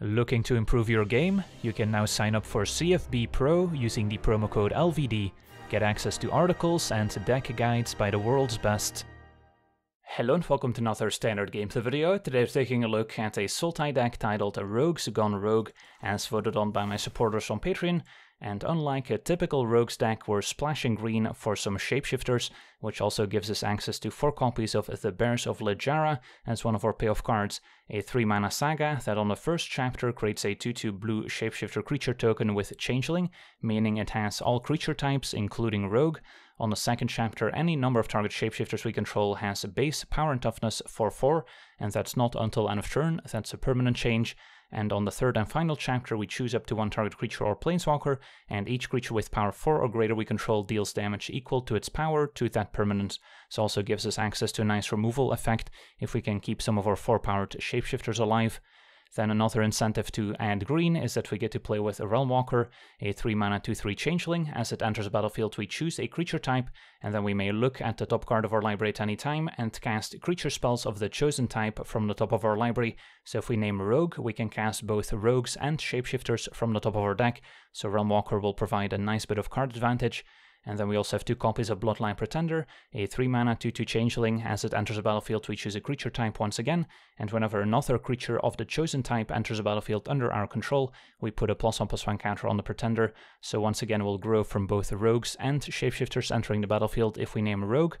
Looking to improve your game? You can now sign up for CFB Pro using the promo code LVD, get access to articles and deck guides by the world's best. Hello and welcome to another Standard Games video. Today we're taking a look at a Sultai deck titled Rogues Gone Rogue, as voted on by my supporters on Patreon, and unlike a typical rogues deck, we're splashing green for some shapeshifters, which also gives us access to 4 copies of the Bears of Littjara as one of our payoff cards, a 3 mana saga that on the first chapter creates a 2-2 blue shapeshifter creature token with Changeling, meaning it has all creature types including rogue. On the second chapter, any number of target shapeshifters we control has a base power and toughness 4-4, and that's not until end of turn, that's a permanent change. And on the third and final chapter, we choose up to one target creature or planeswalker, and each creature with power 4 or greater we control deals damage equal to its power to that permanent. This also gives us access to a nice removal effect if we can keep some of our 4 powered shapeshifters alive. Then another incentive to add green is that we get to play with a Realmwalker, a 3 mana 2-3 changeling. As it enters the battlefield, we choose a creature type, and then we may look at the top card of our library at any time and cast creature spells of the chosen type from the top of our library. So if we name Rogue, we can cast both Rogues and Shapeshifters from the top of our deck, so Realmwalker will provide a nice bit of card advantage. And then we also have two copies of Bloodline Pretender, a 3 mana 2 2 changeling. As it enters the battlefield, we choose a creature type once again, and whenever another creature of the chosen type enters the battlefield under our control, we put a plus 1 plus 1 counter on the Pretender. So once again, we'll grow from both the rogues and shapeshifters entering the battlefield if we name a rogue.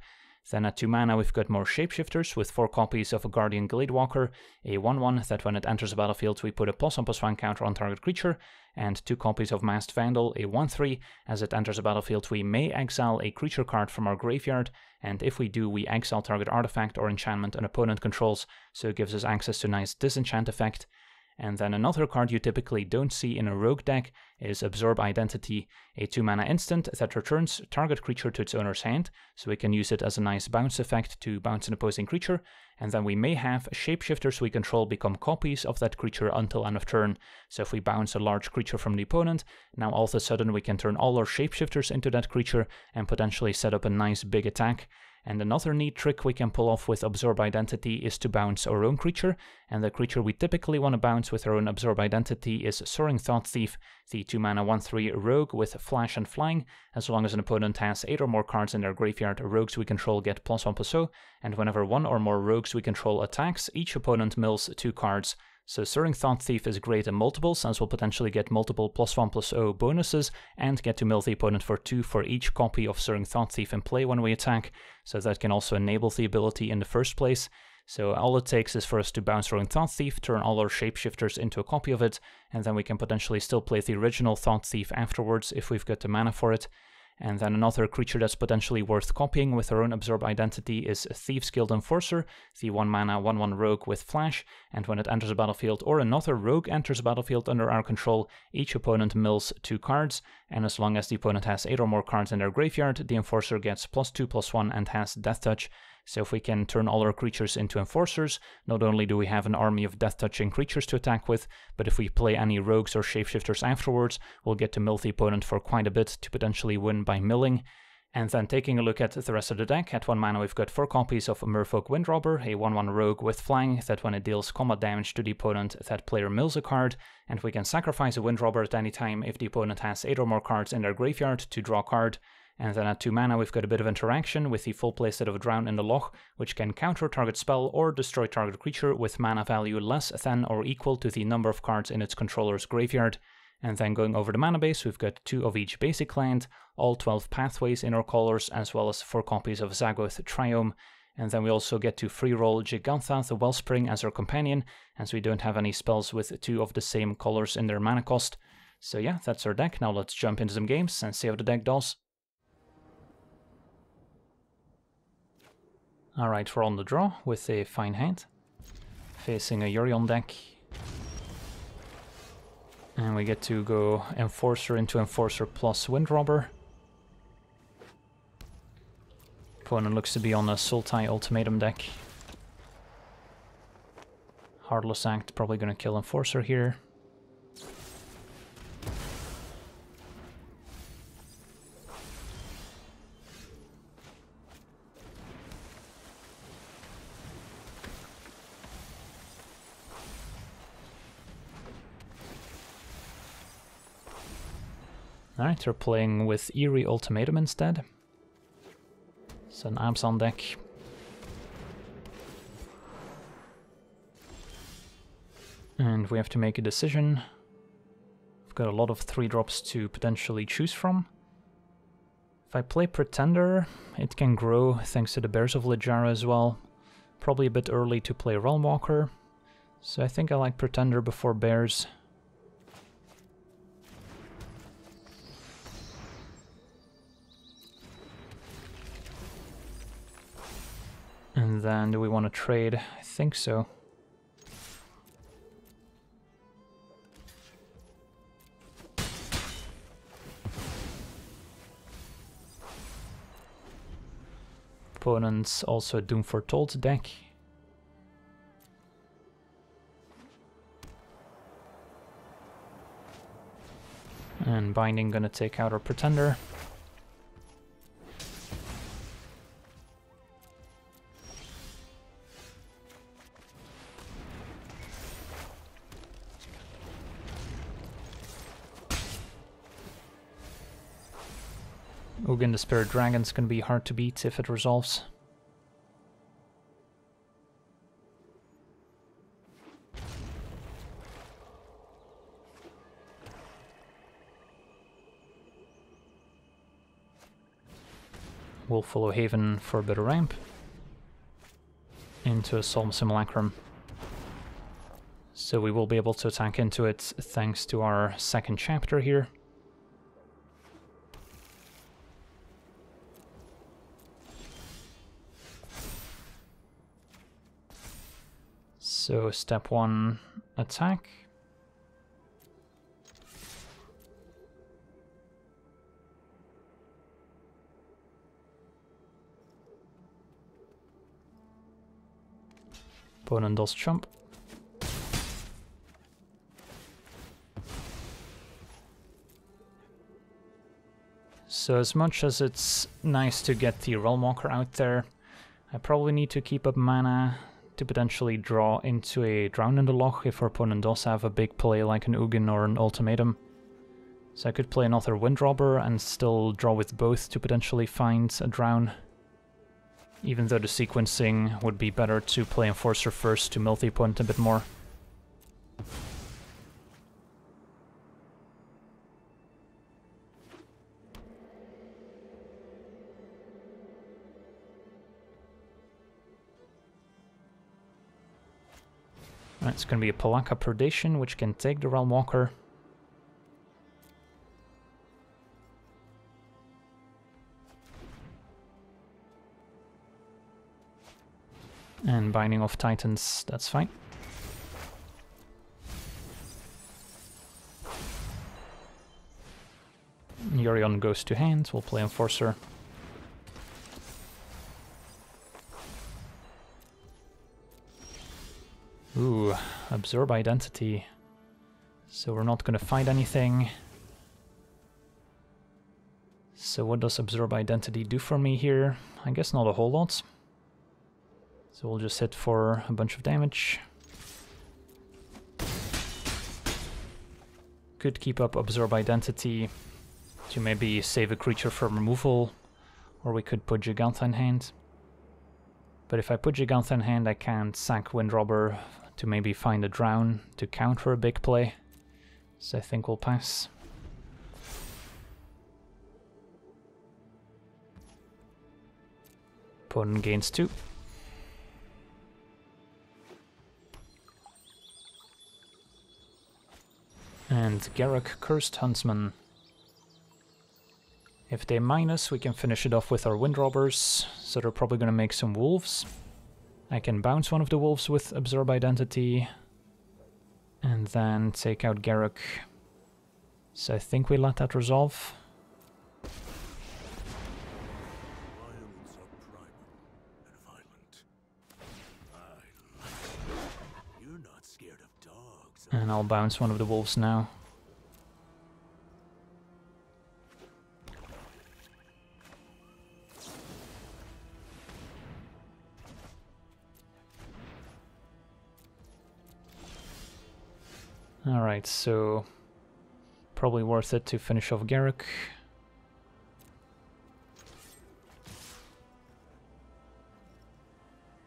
Then at 2 mana we've got more shapeshifters with 4 copies of a Guardian Gladewalker, a 1-1 that when it enters the battlefield we put a plus 1 plus 1 counter on target creature, and 2 copies of Masked Vandal, a 1-3. As it enters the battlefield we may exile a creature card from our graveyard, and if we do we exile target artifact or enchantment an opponent controls, so it gives us access to nice disenchant effect. And then another card you typically don't see in a rogue deck is Absorb Identity, a 2 mana instant that returns target creature to its owner's hand, so we can use it as a nice bounce effect to bounce an opposing creature, and then we may have shapeshifters we control become copies of that creature until end of turn. So if we bounce a large creature from the opponent, now all of a sudden we can turn all our shapeshifters into that creature and potentially set up a nice big attack. And another neat trick we can pull off with Absorb Identity is to bounce our own creature, and the creature we typically want to bounce with our own Absorb Identity is Soaring Thought Thief, the 2 mana 1-3 rogue with flash and flying. As long as an opponent has 8 or more cards in their graveyard, rogues we control get plus 1 plus 0, and whenever one or more rogues we control attacks, each opponent mills 2 cards. So Soaring Thought Thief is great in multiples, as we'll potentially get multiple plus 1 plus 0 bonuses, and get to mill the opponent for 2 for each copy of Soaring Thought Thief in play when we attack, so that can also enable the ability in the first place. So all it takes is for us to bounce Soaring Thought Thief, turn all our shapeshifters into a copy of it, and then we can potentially still play the original Thought Thief afterwards if we've got the mana for it. And then another creature that's potentially worth copying with our own Absorb Identity is Thieves Guild Enforcer, the 1 mana 1 1 rogue with flash, and when it enters the battlefield or another rogue enters the battlefield under our control, each opponent mills 2 cards, and as long as the opponent has 8 or more cards in their graveyard, the Enforcer gets plus 2 plus 1 and has Death Touch. So if we can turn all our creatures into enforcers, not only do we have an army of death-touching creatures to attack with, but if we play any rogues or shapeshifters afterwards, we'll get to mill the opponent for quite a bit to potentially win by milling. And then taking a look at the rest of the deck, at 1 mana we've got 4 copies of Merfolk Windrobber, a 1-1 rogue with flying that when it deals combat damage to the opponent, that player mills a card, and we can sacrifice a Windrobber at any time if the opponent has 8 or more cards in their graveyard to draw a card. And then at 2 mana we've got a bit of interaction with the full playset of a Drown in the Loch, which can counter target spell or destroy target creature with mana value less than or equal to the number of cards in its controller's graveyard. And then going over the mana base, we've got 2 of each basic land, all 12 pathways in our colors, as well as 4 copies of Zagoth Triome. And then we also get to free roll Jegantha the Wellspring as our companion, as we don't have any spells with 2 of the same colors in their mana cost. So yeah, that's our deck. Now let's jump into some games and see how the deck does. Alright, we're on the draw with a fine hand. Facing a Yorion deck. And we get to go Enforcer into Enforcer plus Windrobber. Opponent looks to be on a Sultai Ultimatum deck. Heartless Act probably gonna kill Enforcer here. Alright, they're playing with Eerie Ultimatum instead. An Abs on deck. And we have to make a decision. I've got a lot of 3 drops to potentially choose from. If I play Pretender, it can grow thanks to the Bears of Littjara as well. Probably a bit early to play Realmwalker, so I think I like Pretender before Bears. Then do we want to trade? I think so. Opponents also Doom Foretold deck. And Binding gonna take out our Pretender. Ugin the Spirit Dragon's gonna be hard to beat if it resolves. Wolfwillow Haven for a bit of ramp into a Solemn Simulacrum. So we will be able to attack into it thanks to our second chapter here. So step one, attack. Opponent does jump. So as much as it's nice to get the Realmwalker out there, I probably need to keep up mana to potentially draw into a Drown in the Loch if our opponent does have a big play like an Ugin or an Ultimatum. So I could play another Windrobber and still draw with both to potentially find a Drown. Even though the sequencing would be better to play Enforcer first to multi-point a bit more. It's going to be a Pelakka Predation, which can take the Realmwalker. And Binding of Titans, that's fine. Yorion goes to hand, we'll play Enforcer. Absorb identity. So we're not gonna find anything. So what does absorb identity do for me here? I guess not a whole lot. So we'll just hit for a bunch of damage. Could keep up absorb identity to maybe save a creature from removal, or we could put Jegantha in hand. But if I put Jegantha in hand, I can't sack Windrobber to maybe find a drown to counter a big play. So I think we'll pass. Opponent gains two. And Garruk Cursed Huntsman. If they minus, we can finish it off with our Windrobbers, so they're probably gonna make some wolves. I can bounce one of the wolves with Absorb Identity, and then take out Garruk. So I think we let that resolve. And I'll bounce one of the wolves now. Alright, so Probably worth it to finish off Garruk.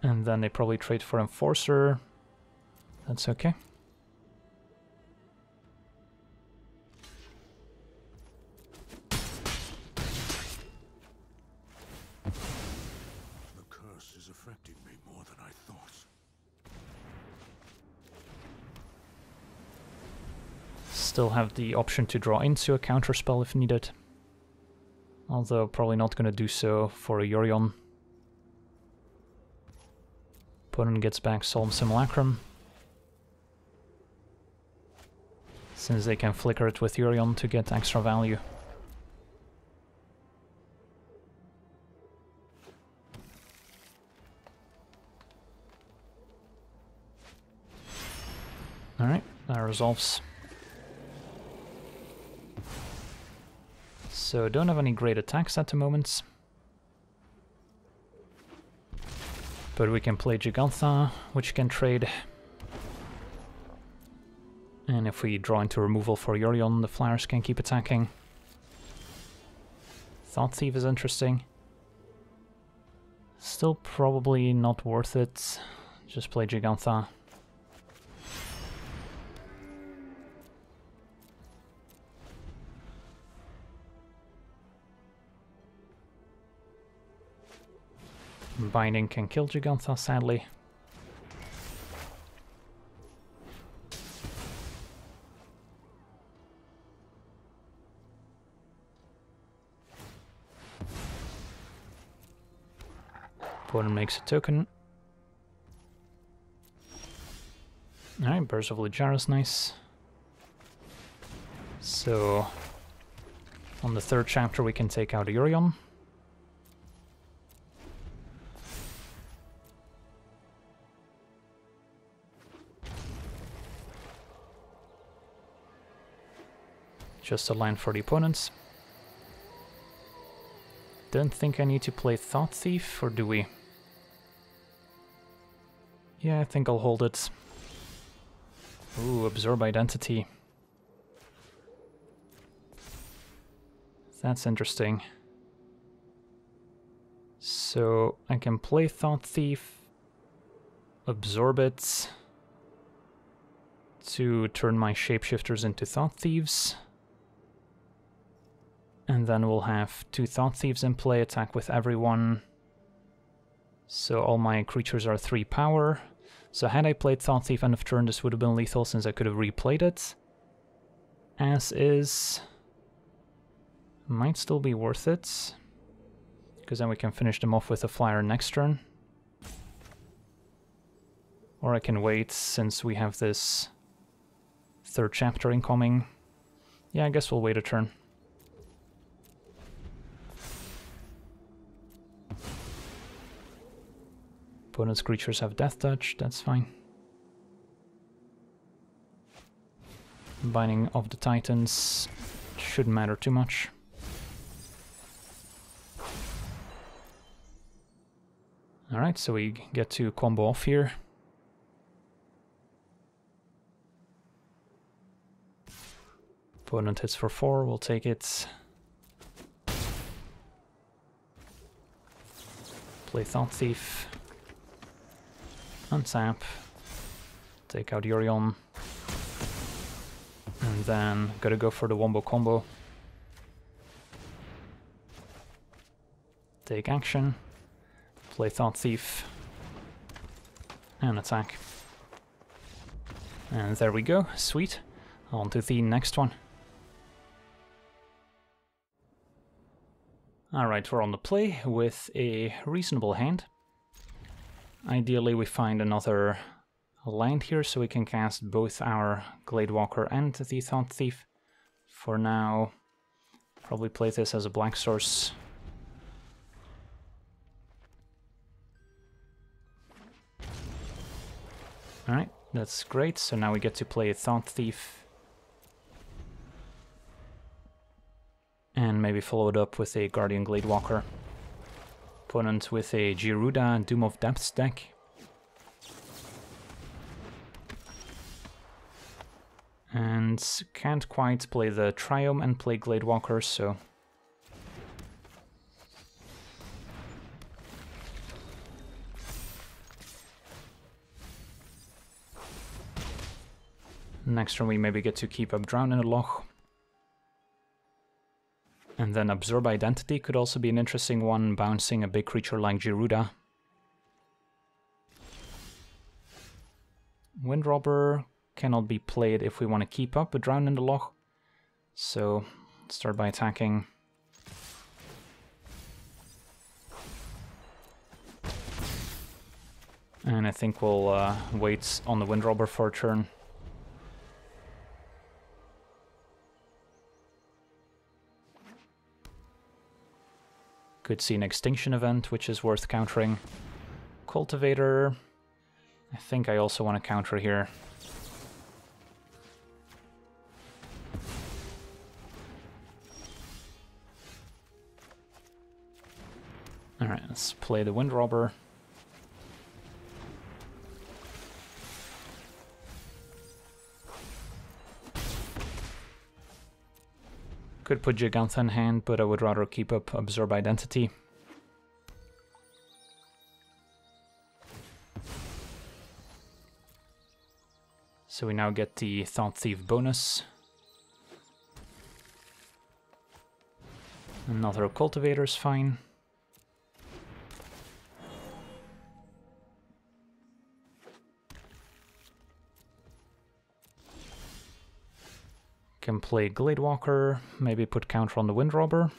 And then they probably trade for Enforcer. That's okay. Still have the option to draw into a counterspell if needed. Although probably not going to do so for a Yorion. Opponent gets back Solemn Simulacrum. Since they can flicker it with Yorion to get extra value. Alright, that resolves. So don't have any great attacks at the moment. But we can play Jegantha, which can trade. And if we draw into removal for Yorion, the Flyers can keep attacking. Thought Thief is interesting. Still probably not worth it. Just play Jegantha. Binding can kill Jegantha, sadly. Opponent makes a token. Alright, Bears of Littjara's nice. So, on the third chapter we can take out Yorion. Just a line for the opponents. Don't think I need to play Thought Thief, or do we? Yeah, I think I'll hold it. Ooh, Absorb Identity. That's interesting. So I can play Thought Thief, absorb it to turn my shapeshifters into Thought Thieves. And then we'll have two Thought Thieves in play, attack with everyone. So all my creatures are 3 power. So had I played Thought Thief end of turn, this would have been lethal since I could have replayed it. As is... Might still be worth it. Because then we can finish them off with a flyer next turn. Or I can wait since we have this third chapter incoming. Yeah, I guess we'll wait a turn. Opponent's creatures have Death Touch, that's fine. Binding of the Titans shouldn't matter too much. Alright, so we get to combo off here. Opponent hits for 4, we'll take it. Play Thought Thief. Untap. Take out Yorion. And then gotta go for the Wombo combo. Take action. Play Thought Thief. And attack. And there we go, sweet. On to the next one. Alright, we're on the play with a reasonable hand. Ideally we find another land here so we can cast both our Gladewalker and the Thought Thief. For now, probably play this as a black source. Alright, that's great. So now we get to play a Thought Thief. And maybe follow it up with a Guardian Gladewalker. Opponent with a Gyruda Doom of Depths deck. And can't quite play the Triome and play Glade Gladewalker, so... Next turn we maybe get to keep up Drown in the Loch. And then Absorb Identity could also be an interesting one, bouncing a big creature like Gyruda. Windrobber cannot be played if we want to keep up a Drown in the Loch. So, start by attacking. And I think we'll uh, wait on the Windrobber for a turn. Could see an Extinction event, which is worth countering. Cultivator... I think I also want to counter here. Alright, let's play the Windrobber. Could put Jegantha in hand, but I would rather keep up Absorb Identity. So we now get the Thought Thief bonus. Another Cultivator is fine. Can play Gladewalker, maybe put counter on the Windrobber.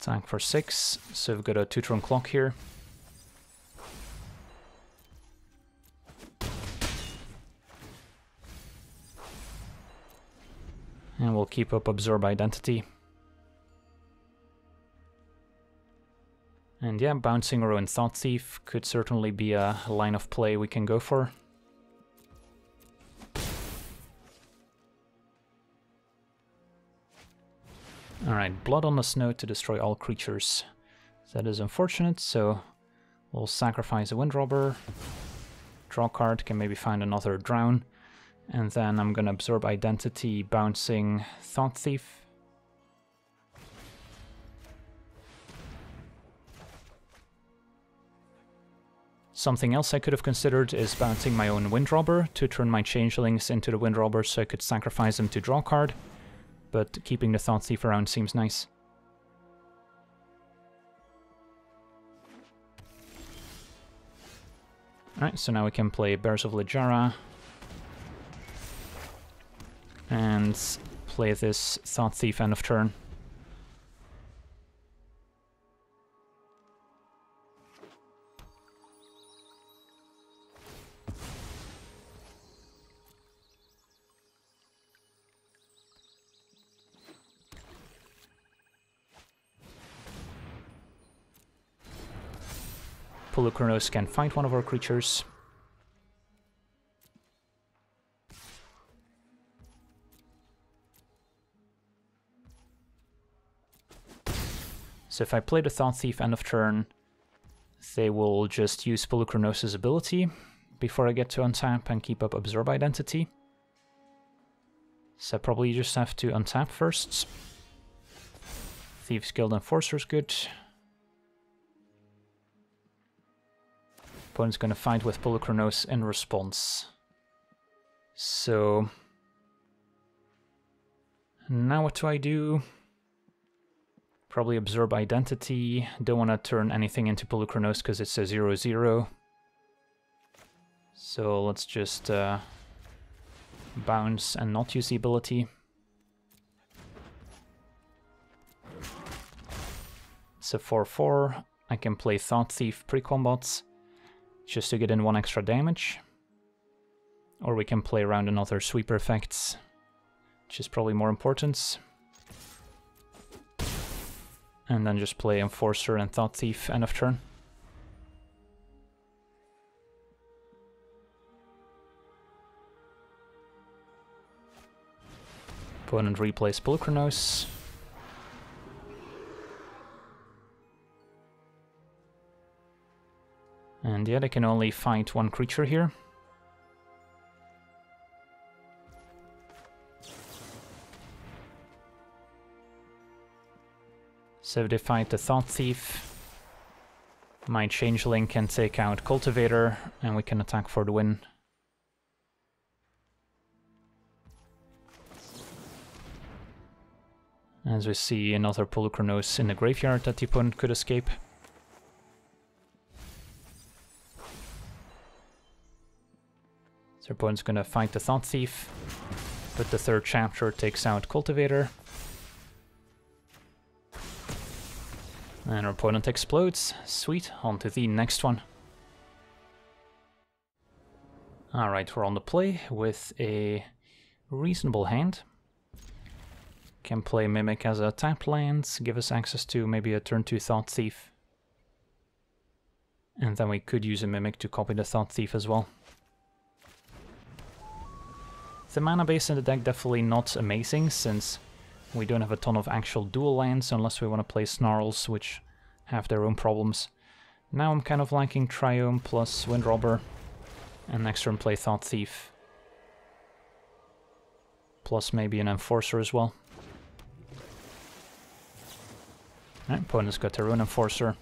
Attack for 6, so we've got a 2 turn clock here. And we'll keep up Absorb Identity. And yeah, Bouncing and Thought Thief could certainly be a line of play we can go for. Alright, Blood on the Snow to destroy all creatures. That is unfortunate, so we'll sacrifice a Windrobber. Draw card, can maybe find another Drown. And then I'm gonna absorb Identity, bouncing Thought Thief. Something else I could have considered is bouncing my own Windrobber to turn my Changelings into the Windrobber so I could sacrifice them to draw card, but keeping the Thought Thief around seems nice. Alright, so now we can play Bears of Littjara. And play this Thought Thief end of turn. Polukranos can find one of our creatures. So if I play the Thought Thief end of turn, they will just use Polukranos' ability before I get to untap and keep up Absorb Identity. So I probably just have to untap first. Thieves Guild Enforcer is good. Opponent's gonna fight with Polukranos in response. So... Now what do I do? Probably absorb identity. Don't want to turn anything into Polukranos because it's a 0-0. So let's just uh, bounce and not use the ability. It's a 4-4. I can play Thought Thief pre-combats just to get in one extra damage. Or we can play around another sweeper effects, which is probably more important. And then just play Enforcer and Thought Thief end of turn. Opponent replays Polukranos. And yeah, they can only fight one creature here. So they fight the Thought Thief, my Changeling can take out Cultivator, and we can attack for the win. As we see another Polukranos in the graveyard that the opponent could escape. So opponent's gonna fight the Thought Thief, but the third chapter takes out Cultivator. And our opponent explodes. Sweet, on to the next one. Alright, we're on the play with a reasonable hand. Can play Mimic as a tap land, give us access to maybe a turn 2 Thought Thief. And then we could use a Mimic to copy the Thought Thief as well. The mana base in the deck definitely not amazing, since we don't have a ton of actual dual lands unless we want to play Snarls, which have their own problems. Now I'm kind of liking Triome plus Windrobber, and next turn play Thought Thief. Plus maybe an Enforcer as well. Right, opponent's got their own Enforcer.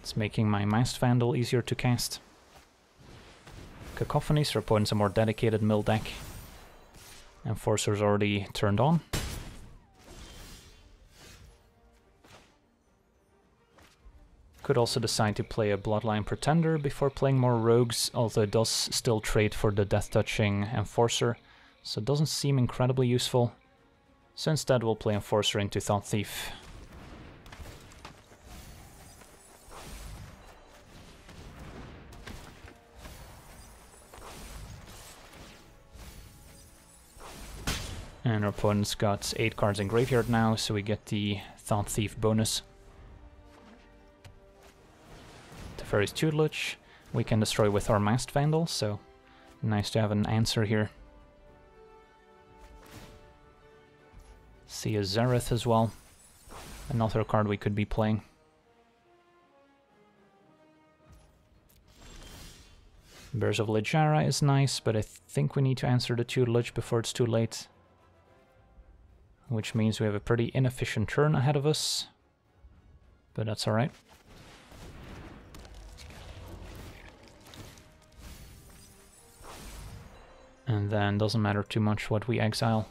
It's making my Masked Vandal easier to cast. Cacophony, so opponent's a more dedicated mill deck. Enforcer's already turned on. Could also decide to play a Bloodline Pretender before playing more rogues, although it does still trade for the Death Touching Enforcer, so it doesn't seem incredibly useful. So instead we'll play Enforcer into Thought Thief. And our opponent's got 8 cards in graveyard now, so we get the Thought Thief bonus. Teferi's Tutelage we can destroy with our Masked Vandal, so nice to have an answer here. See a Zareth as well, another card we could be playing. Bears of Littjara is nice, but I think we need to answer the tutelage before it's too late which means we have a pretty inefficient turn ahead of us, but that's alright. And then doesn't matter too much what we exile.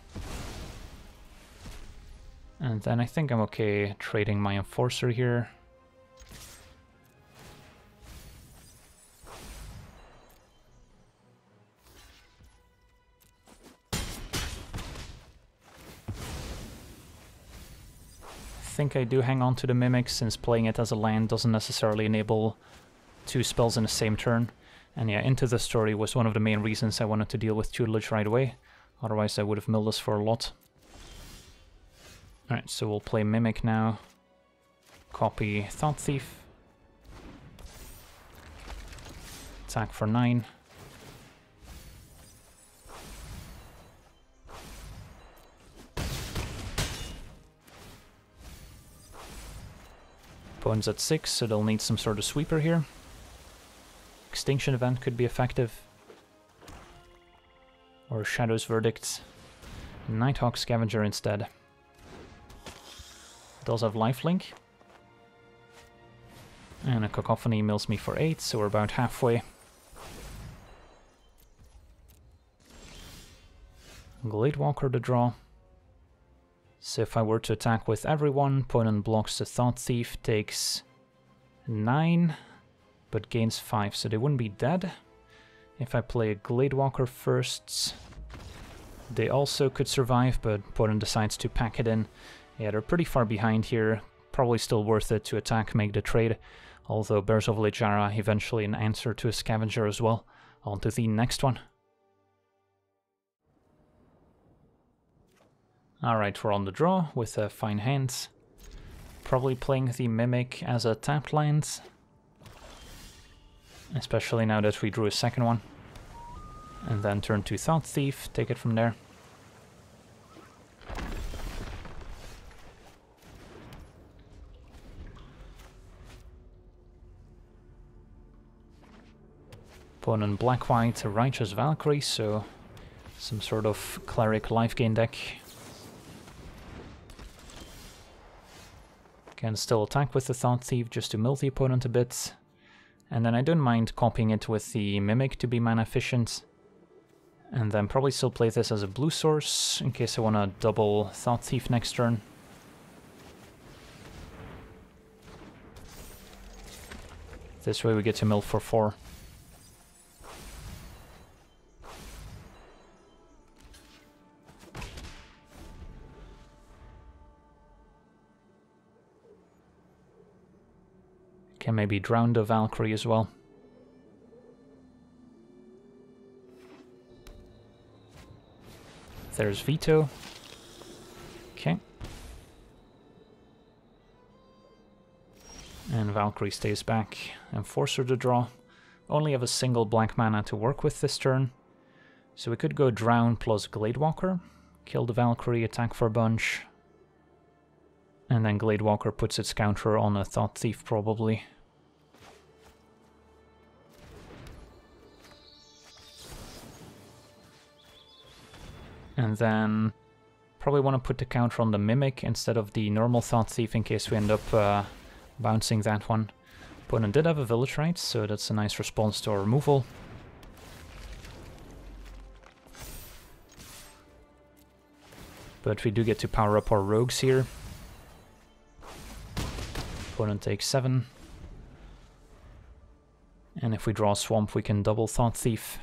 And then I think I'm okay trading my Enforcer here. Think I do hang on to the Mimic, since playing it as a land doesn't necessarily enable two spells in the same turn. And yeah, Into the Story was one of the main reasons I wanted to deal with Tutelage right away. Otherwise I would have milled this for a lot. Alright, so we'll play Mimic now. Copy Thought Thief. Attack for 9. Opponent's at 6, so they'll need some sort of sweeper here. Extinction event could be effective. Or Shadow's Verdict. Nighthawk Scavenger instead. Does have lifelink. And a Cacophony mills me for 8, so we're about halfway. Gladewalker to draw. So if I were to attack with everyone, opponent blocks the Thought Thief, takes 9, but gains 5, so they wouldn't be dead. If I play a Gladewalker first, they also could survive, but opponent decides to pack it in. Yeah, they're pretty far behind here, probably still worth it to attack, make the trade, although Bears of Littjara eventually an answer to a Scavenger as well. On to the next one. Alright, we're on the draw with uh, fine hands. Probably playing the Mimic as a tapped land. Especially now that we drew a second one. And then turn to Thought Thief, take it from there. Opponent black-white Righteous Valkyrie, so some sort of cleric life gain deck Can still attack with the Thought Thief just to mill the opponent a bit. And then I don't mind copying it with the Mimic to be mana efficient. And then probably still play this as a blue source in case I want to double Thought Thief next turn. This way we get to mill for 4. Can maybe drown the Valkyrie as well. There's Vito. Okay. And Valkyrie stays back and force her to draw. Only have a single black mana to work with this turn. So we could go Drown plus Gladewalker. Kill the Valkyrie, attack for a bunch. And then Gladewalker puts its counter on a Thought Thief probably. And then probably want to put the counter on the Mimic instead of the normal Thought Thief in case we end up uh, bouncing that one. Opponent did have a Village Rites, so that's a nice response to our removal. But we do get to power up our rogues here. Opponent takes 7. And if we draw Swamp, we can double Thought Thief.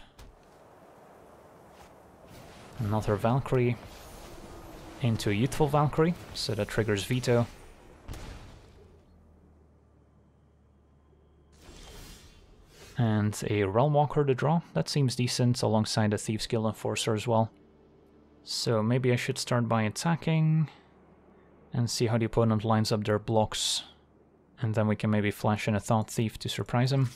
Another Valkyrie into a Youthful Valkyrie, so that triggers Vito. And a Realmwalker to draw, that seems decent, alongside a Thieves Guild Enforcer as well. So maybe I should start by attacking and see how the opponent lines up their blocks. And then we can maybe flash in a Thought Thief to surprise him.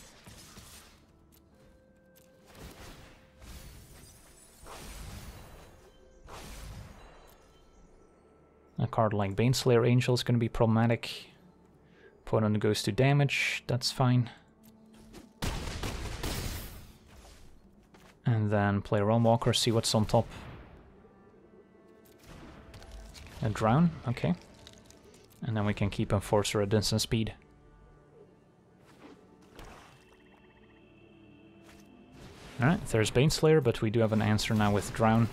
A card like Baneslayer Angel is going to be problematic. Opponent goes to damage, that's fine. And then play Realmwalker, see what's on top. A Drown, okay. And then we can keep Enforcer at instant speed. Alright, there's Baneslayer, but we do have an answer now with Drown.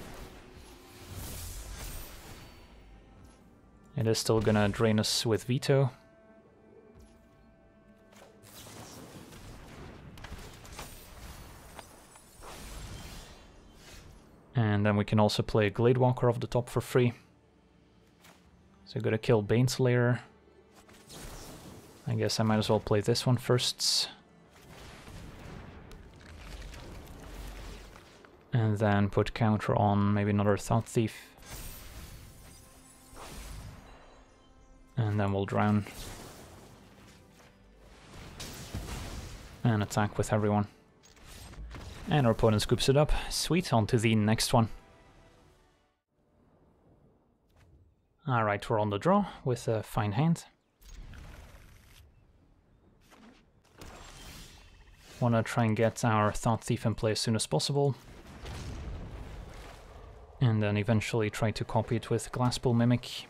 It is still gonna drain us with Vito. And then we can also play Gladewalker off the top for free. So gotta kill Baneslayer. I guess I might as well play this one first. And then put counter on maybe another Thought Thief. And then we'll drown. And attack with everyone. And our opponent scoops it up. Sweet, on to the next one. Alright, we're on the draw with a fine hand. Wanna try and get our Thought Thief in play as soon as possible. And then eventually try to copy it with Glasspool Mimic.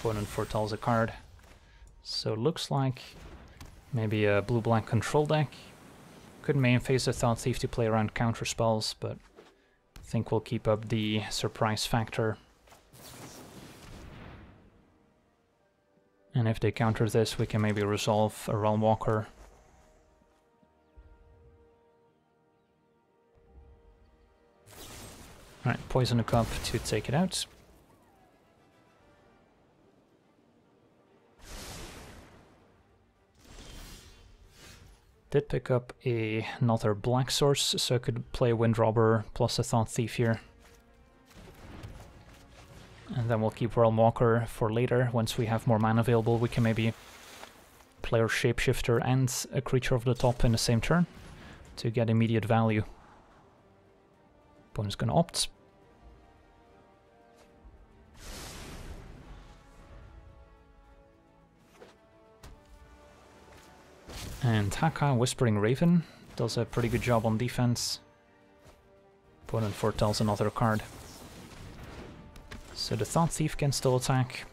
Opponent foretells a card. So looks like maybe a blue-black control deck. Could main phase a Thought Thief to play around counter spells, but I think we'll keep up the surprise factor. And if they counter this, we can maybe resolve a Realmwalker. Alright, poison a cup to take it out. Did pick up a, another black source, so I could play Windrobber plus a Thought Thief here. And then we'll keep Realmwalker for later. Once we have more mana available, we can maybe play our Shapeshifter and a creature of the top in the same turn to get immediate value. Opponent's gonna opt. And Hakka, Whispering Raven, does a pretty good job on defense. Opponent foretells another card. So the Thought Thief can still attack.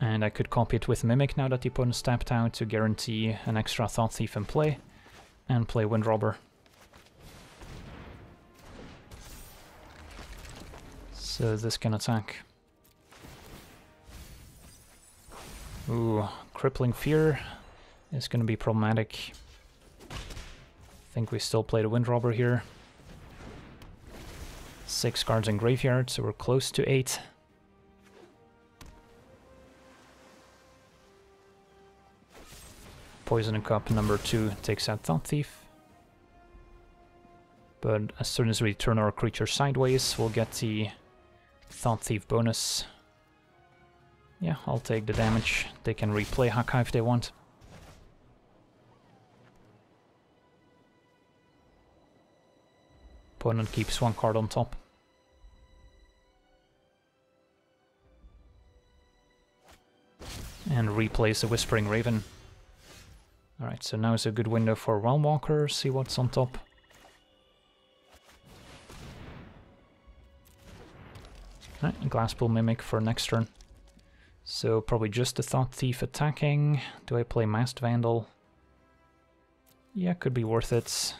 And I could copy it with Mimic now that the opponent's tapped out to guarantee an extra Thought Thief in play. And play Wind Robber. So this can attack. Ooh, Crippling Fear is going to be problematic. I think we still play the Windrobber here. Six cards in graveyard, so we're close to eight. Poison Cup number two takes out Thought Thief. But as soon as we turn our creature sideways, we'll get the Thought Thief bonus. Yeah, I'll take the damage. They can replay Hakka if they want. Opponent keeps one card on top. And replays the Whispering Raven. Alright, so now is a good window for Realmwalker, see what's on top. Right, Glasspool Mimic for next turn. So probably just the Thought Thief attacking. Do I play Masked Vandal? Yeah, could be worth it.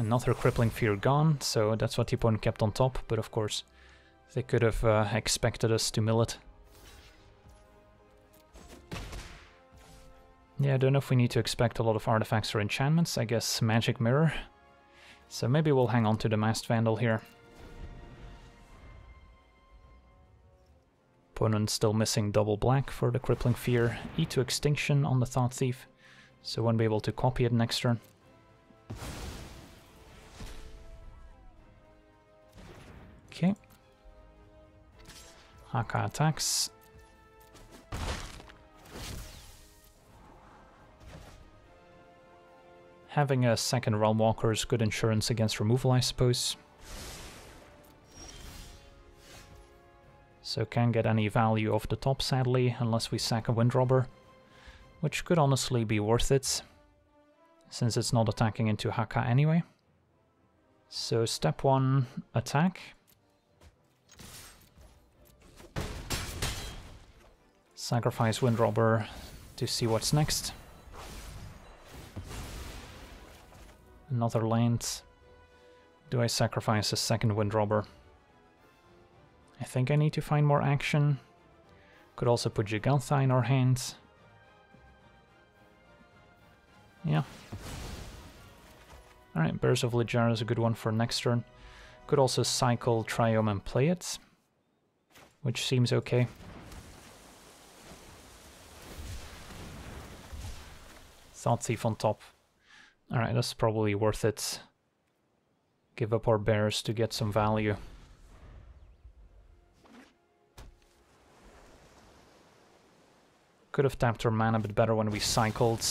Another Crippling Fear gone, so that's what opponent kept on top, but of course they could have uh, expected us to mill it. Yeah, I don't know if we need to expect a lot of artifacts or enchantments. I guess Magic Mirror. So maybe we'll hang on to the Masked Vandal here. Opponent still missing double black for the Crippling Fear. E to Extinction on the Thought Thief. So won't be able to copy it next turn. Okay. Hakka attacks. Having a second Realmwalker is good insurance against removal, I suppose. So can't get any value off the top, sadly, unless we sack a Windrobber. Which could honestly be worth it, since it's not attacking into Hakka anyway. So step one, attack. Sacrifice Windrobber to see what's next. Another land. Do I sacrifice a second Windrobber? I think I need to find more action. Could also put Jegantha in our hands. Yeah. Alright, Bears of Littjara is a good one for next turn. Could also cycle Triome and play it, which seems okay. Thought Thief on top. Alright, that's probably worth it. Give up our bears to get some value. Could have tapped our mana a bit better when we cycled,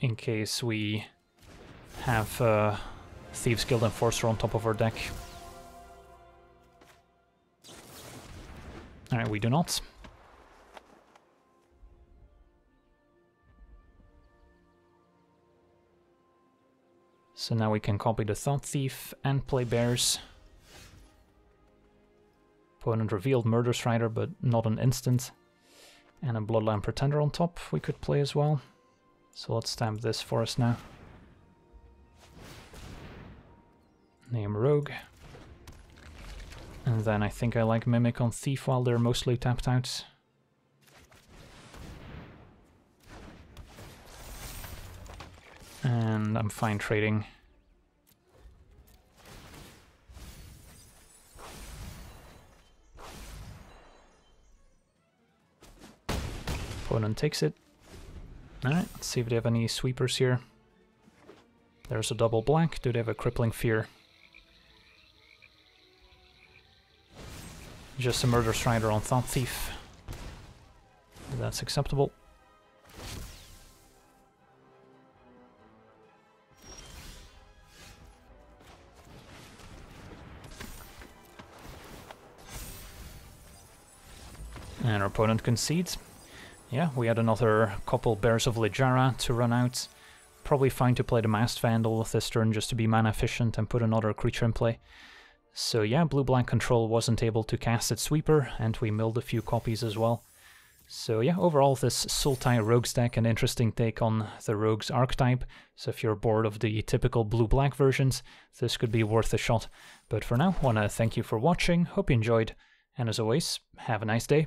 in case we have uh, Thieves Guild Enforcer on top of our deck. Alright, we do not. So now we can copy the Thought Thief and play Bears. Opponent revealed Murderous Rider, but not an instant. And a Bloodline Pretender on top we could play as well. So let's stamp this for us now. Name Rogue. And then I think I like Mimic on Thief while they're mostly tapped out. And I'm fine trading. Opponent takes it. Alright, let's see if they have any sweepers here. There's a double black. Do they have a crippling fear? Just a murderous rider on Thought Thief. That's acceptable. And our opponent concedes. Yeah, we had another couple Bears of Littjara to run out. probably fine to play the Masked Vandal with this turn just to be mana efficient and put another creature in play. So yeah, blue-black control wasn't able to cast its sweeper, and we milled a few copies as well. So yeah, overall this Sultai Rogues deck an interesting take on the Rogues archetype, so if you're bored of the typical blue-black versions, this could be worth a shot. But for now, wanna thank you for watching, hope you enjoyed, and as always, have a nice day.